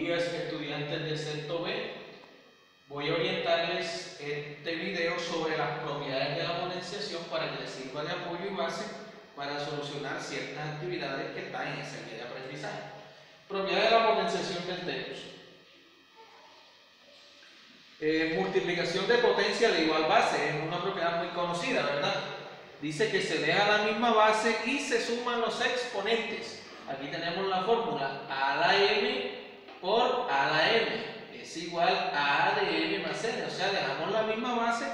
días estudiantes de sexto B. Voy a orientarles este video sobre las propiedades de la potenciación para que les sirva de apoyo y base para solucionar ciertas actividades que están en ese de aprendizaje. Propiedades de la potenciación del telos. Eh, multiplicación de potencia de igual base es una propiedad muy conocida, ¿verdad? Dice que se deja la misma base y se suman los exponentes. Aquí tenemos la fórmula a la m por a la m es igual a a de m más n. O sea, dejamos la misma base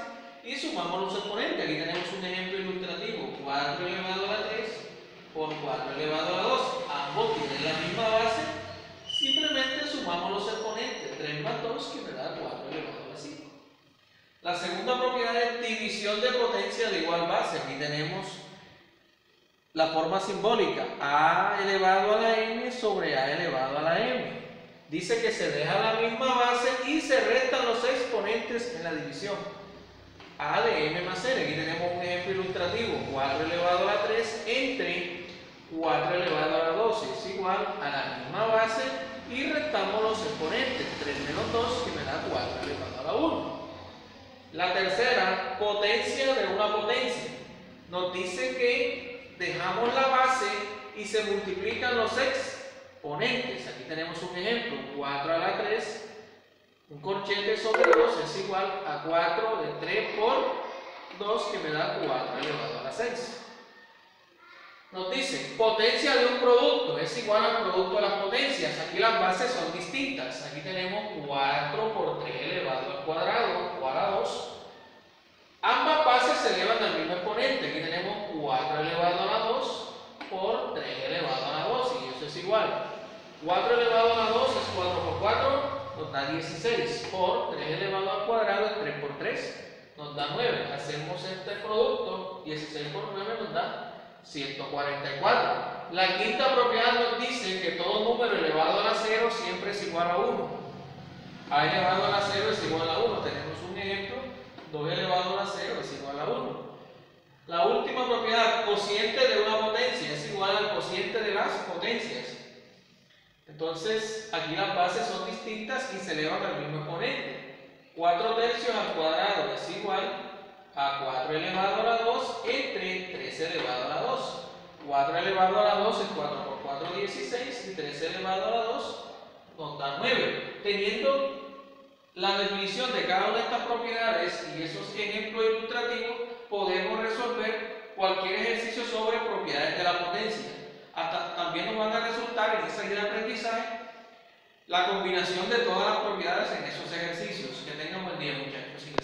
y sumamos los exponentes. Aquí tenemos un ejemplo ilustrativo. 4 elevado a la 3 por 4 elevado a la 2. Ambos tienen la misma base. Simplemente sumamos los exponentes. 3 más 2 que me da 4 elevado a la 5. La segunda propiedad es división de potencia de igual base. Aquí tenemos la forma simbólica a elevado a la m sobre a elevado a la m. Dice que se deja la misma base y se restan los exponentes en la división. a de m más n. Aquí tenemos un ejemplo ilustrativo. 4 elevado a la 3 entre 4 elevado a la 12 es igual a la misma base y restamos los exponentes. 3 menos 2 que me da 4 elevado a la 1. La tercera, potencia de una potencia. Nos dice que dejamos la base y se multiplican los exponentes. Aquí tenemos un ejemplo, 4 a la 3, un corchete sobre 2 es igual a 4 de 3 por 2 que me da 4 elevado a la 6. Nos dice, potencia de un producto es igual al producto de las potencias. Aquí las bases son distintas. Aquí tenemos 4 por 3 elevado al cuadrado, igual a 2. Ambas bases se elevan al mismo exponente. Aquí tenemos 4 elevado a la 2 por 3 elevado a la 2. Y eso es igual. 4 elevado a la 2 es 4 por 4, nos da 16. Por 3 elevado al cuadrado es 3 por 3, nos da 9. Hacemos este producto, 16 por 9 nos da 144. La quinta propiedad nos dice que todo número elevado a la 0 siempre es igual a 1. A elevado a la 0 es igual a 1. Tenemos un ejemplo. 2 elevado a la 0 es igual a 1. La última propiedad, cociente de una potencia, es igual al cociente de las potencias. Entonces, aquí las bases son distintas y se elevan al mismo exponente. 4 tercios al cuadrado es igual a 4 elevado a la 2 entre 3 elevado a la 2. 4 elevado a la 2 es 4 por 4, 16 y 3 elevado a la 2 nos da 9. Teniendo la definición de cada una de estas propiedades y esos ejemplos ilustrativos, podemos resolver cualquier ejercicio sobre propiedades de la potencia también nos van a resultar en esa guía de aprendizaje la combinación de todas las propiedades en esos ejercicios. Que tengan buen día, muchachos.